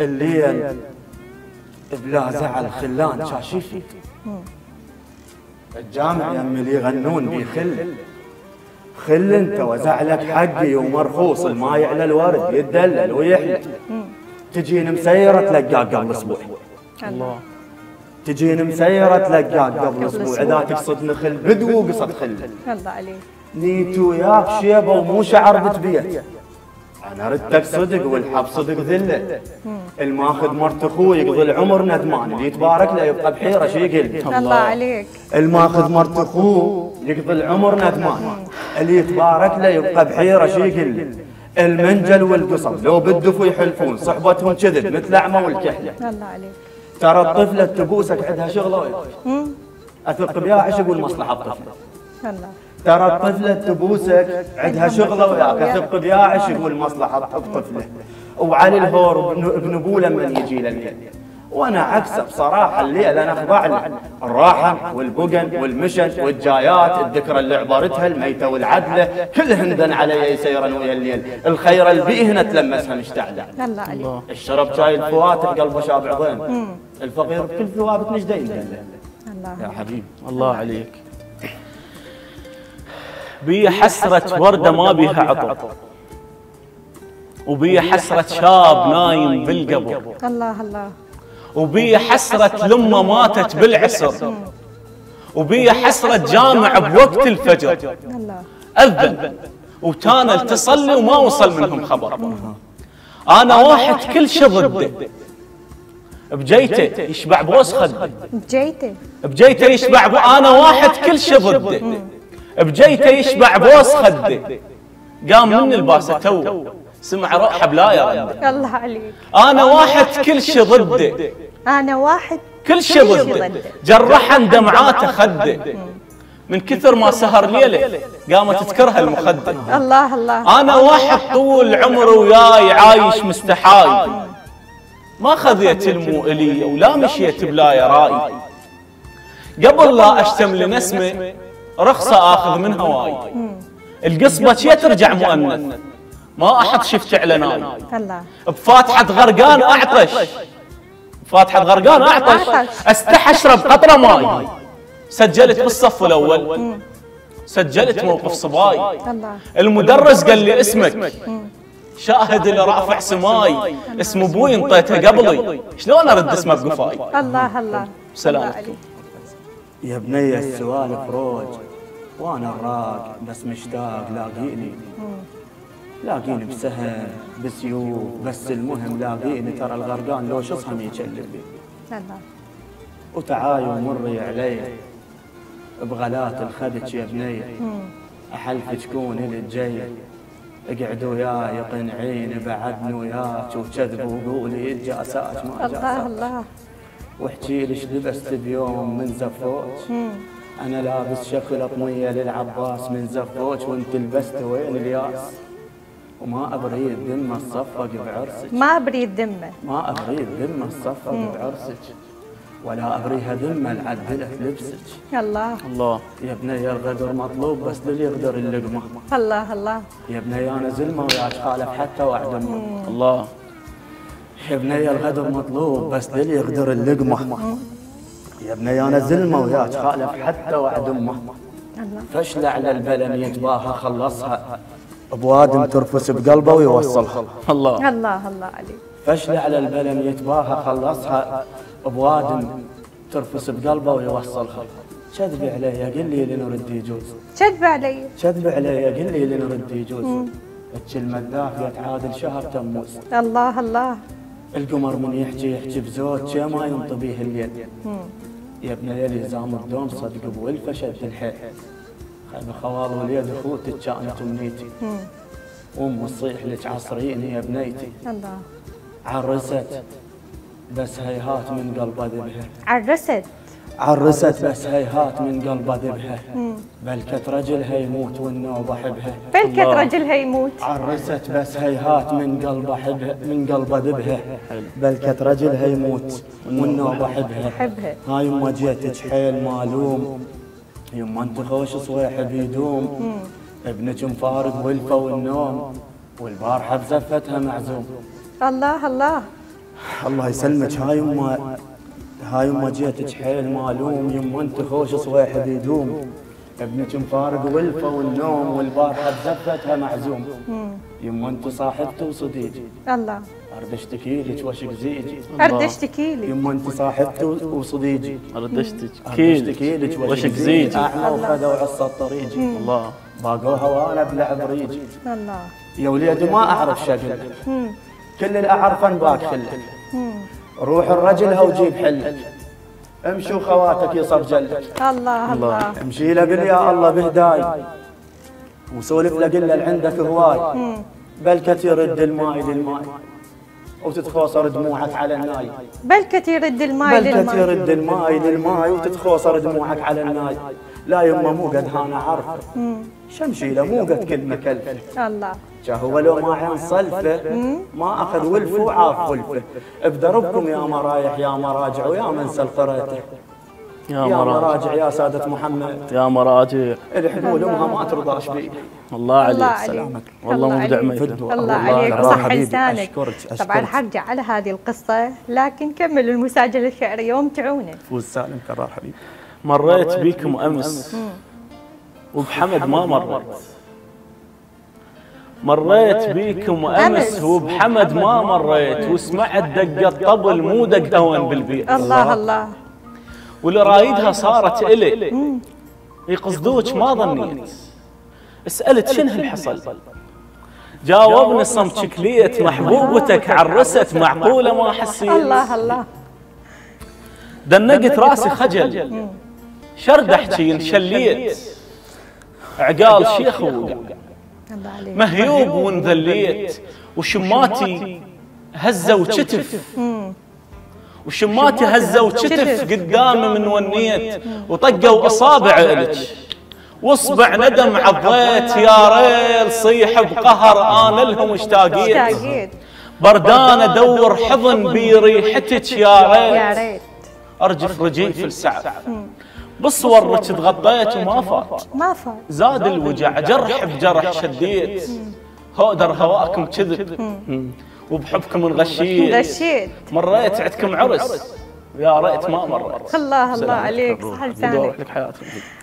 الليل بلا زعل خلان شاشيفي الجامع يم اللي يغنون بخل خل. انت وزعلك حقي ومرخوص الماي على الورد. يتدلل ويحلى تجين مسيرة تلقاك قبل أسبوع. الله. تجين مسيرة تلقاك قبل أسبوع. إذا تقصد نخل بدو قصد خل. الله عليك. نيت وياك شيبة ومو شعر بتبيت. أنا ردك صدق والحب صدق ذلة. الماخذ مرت أخوي يقضي العمر ندمان. اللي يتبارك له يبقى بحيرة شو يقل؟ الله عليك. الماخذ مرت اخوه يقضي العمر ندمان. اللي يتبارك له يبقى بحيرة شو يقل؟ المنجل والقصب لو بدفوا يحلفون صحبتهم كذب مثل أعمى والكحله الله عليك. ترى الطفله تبوسك عندها شغلة. أثق بها إيش يقول مصلحة الطفله الله. ترى الطفلة تبوسك عندها شغلة وياك بها إيش يقول مصلحة الطفلة وعلي الهور بن- بنبوه لما يجي لليل. وأنا عكسه بصراحة الليل أنا أخضع له. الراحة والبقن والمشن والجايات الذكرى اللي عبرتها الميتة والعدله كلهن دن علي يسيرن ويا الليل. الخير اللي بيهن تلمسها مشتعله الله. عليك الشرب شاي الفوات بقلبه شابع ضين. الفقير بكل ثوابت نجدين يا حبيبي. الله عليك. بي حسرة وردة ما بيها عطر وبي حسرة شاب نايم بالقبر. الله الله. وبي حسرة لمة ماتت بالعسر. وبي حسرة جامع بوقت الفجر. الله. أذن. وتانا تصلي وما وصل منهم خبر. أنا واحد كل شي ضده بجيته يشبع بوس خده جيته بجيته. يشبع بو أنا واحد كل شي ضده بجيته يشبع بوس خده. قام من الباسه تو. سمع روحه بلا يرد الله عليك. أنا واحد كل شي ضده. أنا واحد كل شي ضده. جرحا دمعاته خده. من كثر ما سهر ليلة قامت تكره المخدة. الله الله. أنا واحد طول عمره وياي عايش مستحاي. ما خذيت المو إلي ولا مشيت بلا يراي. قبل لا أشتم لنسمة. رخصة آخذ من هواي. القصبة شي ترجع مؤنث. ما أحد شفت اعلاناي الله بفاتحة غرقان أعطش. فاتحه غرقان أعطش. استحى أشرب قطرة ماي. سجلت بالصف الأول. سجلت موقف صباي. المدرس قال لي اسمك. شاهد اللي رأفع سماي. اسم أبوي انطيته قبلي. شلون أرد اسمه بقفاي الله الله. سلام. الله عليك. يا بني السوالف روج وأنا الراق بس مشتاق لاقيني. لاقيني بسهم بسيوف بس المهم لاقيني. ترى الغرقان لو شصهم يجلب بي الله. وتعاي ومري علي بغلات الخدج يا بني احلف تكون اللي جاي اقعد وياي قنعيني بعدني وياك وكذب وقولي الجاسات ما الله جاسات الله. واحكي ليش لبست بيوم من زفوج أنا لابس شكل طميه للعباس من زفوج وانت لبست وين الياس؟ وما ابريد ذمه تصفق بعرسك. ما بريد دمه ما ابريد ذمه تصفق بعرسك. ولا أبريها ذمه لعدلت لبسك. الله الله. يا بني الغدر مطلوب بس للي يقدر اللقمة. الله الله. يا بني أنا زلمة وياك خالف حتى واعدمه الله. يا بني الغدر مطلوب بس للي يقدر اللقمة. يا بني أنا زلمه وياك خالف حتى وعد أمه. الله فشل على البلم يتباهى خلصها. بوادم ترفس بقلبه ويوصلها. الله. الله الله عليك. فشل على البلم يتباهى خلصها. بوادم ترفس بقلبه ويوصلها. كذب علي قل لي لنرد يجوز. كذب علي. كذب علي قل لي لنرد يجوز. الكلمة الدافية تعادل شهر تموز. الله الله. القمر من يحكي يحكي بزود شي ما ينطبيه الليل يا ابن ليلي زام الدوم صدق بولفه شد الحيل. خيب خوال وليد اخوتك كانت امنيتي. أم تصيح لك عصريني يا بنيتي الله. عرست. بس هيهات من قلبه ذبها عرست؟ عرست بس هيهات من قلبه ذبها بلكت رجلها يموت والنوبه حبها بلكت. رجلها يموت عرست بس هيهات من قلبه حبها من قلبه ذبها بلكت رجلها يموت والنوبه حبها حبها هاي يما جيتك حيل مالوم. يما انت خوش صويح بيدوم. ابنك مفارق والفه والنوم. والبارحه بزفتها معزوم. الله الله. الله يسلمك. هاي يما هاي يما جيتك حيل مالوم يما انت خوش صويحب يدوم ابنك مفارق ولفة والنوم والبارحه بزفتها معزوم. يما انت صاحبتي وصديقي الله. ارد اشتكي لك وشك زيجي ارد اشتكي لي يما انت صاحبتي وصديقي ارد اشتكي لك وشك زيجي أعمى وخذوا عصا طريقي الله. باقوها وأنا بلعب ريجي الله. يا وليدي ما أعرف شكلك. كل اللي اعرفه انباك خلك روح الرجلها وجيب حلك امشي وخواتك يصب جلك الله الله. امشي له قل يا الله بهداي وسولف له قل له عندك هواي. بل كثير رد الماي للماي وتتخوصر دموعك على الناي. بل كثير رد الماي بل كثير للماي رد الماي للماي وتتخوصر دموعك على الناي. لا يما مو قد هانا عرفه شمشي له مو قد كلمة كلفه الله. جا هو لو ما عين صلفه ما أخذ ولفه وعاف ولفه. بدربكم يا مرايح يا مراجع ويا من سلقرته يا يا مراجع. يا سادة محمد. يا مراجع. الحمول أمها ما ترضاش بي؟ الله عليك. عليك. والله الله مبدع عليك. ميت الله عليك. وصح. لسانك. طبعا. حرجع على هذه القصة لكن كملوا المساجلة الشعرية وامتعونا فوز سالم كرار حبيبي. مريت بيكم أمس. وبحمد ما مريت مريت بيكم أمس. وبحمد ما مريت. وسمعت دقة طبل مو دق هون بالبيت. الله الله. واللي رايدها صارت إلي. يقصدوك ما ظنيت. سألت شنو اللي حصل جاوبني صمت شكليت محبوبتك عرست معقولة ما حسيت. الله الله. دنقت راسي خجل. شرد احكي انشليت عقال شيخ ووقع عليك. مهيوب وانذليت. وشماتي هزة وكتف وشماتي هزة وكتف قدامي من ونيت. وطقوا اصابع إلك. واصبع ندم عضيت يا ريل صيح بقهر أنا لهم اشتاقيت. بردان ادور حضن بريحتك يا ريت. أرجف رجيف السعف. بصورك تغطيت وما فات. ما فات. زاد الوجع جرح بجرح شديت هودر هواكم كذب. وبحبكم انغشيت غشيت. مريت عندكم عرس. يا ريت ما مريت. الله الله عليك. صح لسانك